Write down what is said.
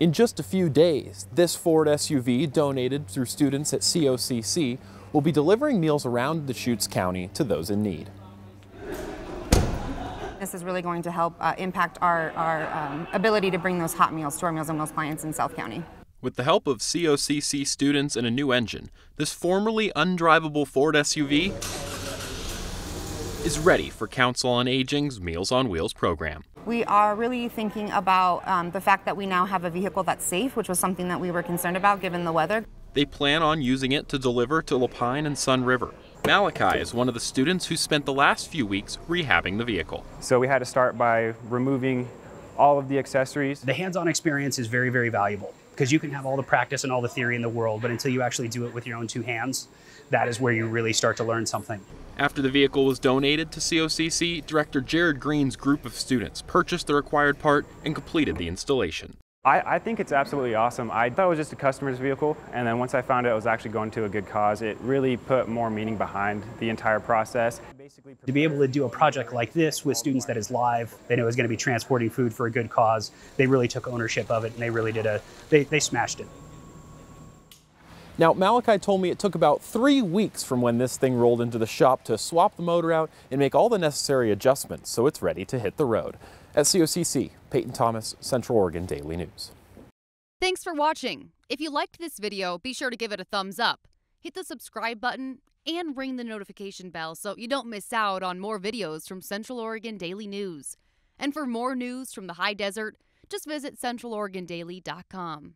In just a few days, this Ford SUV, donated through students at COCC, will be delivering meals around the Deschutes County to those in need. This is really going to help uh, impact our, our um, ability to bring those hot meals to our Meals on Wheels clients in South County. With the help of COCC students and a new engine, this formerly undrivable Ford SUV is ready for Council on Aging's Meals on Wheels program. We are really thinking about um, the fact that we now have a vehicle that's safe, which was something that we were concerned about given the weather. They plan on using it to deliver to La Pine and Sunriver. Malachi is one of the students who spent the last few weeks rehabbing the vehicle. So we had to start by removing all of the accessories. The hands-on experience is very, very valuable because you can have all the practice and all the theory in the world, but until you actually do it with your own two hands, that is where you really start to learn something. After the vehicle was donated to COCC, Director Jared Green's group of students purchased the required part and completed the installation. I, I, think it's absolutely awesome. I thought it was just a customer's vehicle, and then once I found out it was actually going to a good cause, it really put more meaning behind the entire process. Basically To be able to do a project like this with students that is live, they know is going to be transporting food for a good cause. They really took ownership of it, and they really did a, they, they smashed it. Now, Malachi told me it took about three weeks from when this thing rolled into the shop to swap the motor out and make all the necessary adjustments so it's ready to hit the road. At COCC, Peyton Thomas, Central Oregon Daily News. Thanks for watching. If you liked this video, be sure to give it a thumbs up. Hit the subscribe button and ring the notification bell so you don't miss out on more videos from Central Oregon Daily News. And for more news from the high desert, just visit centraloregondaily.com.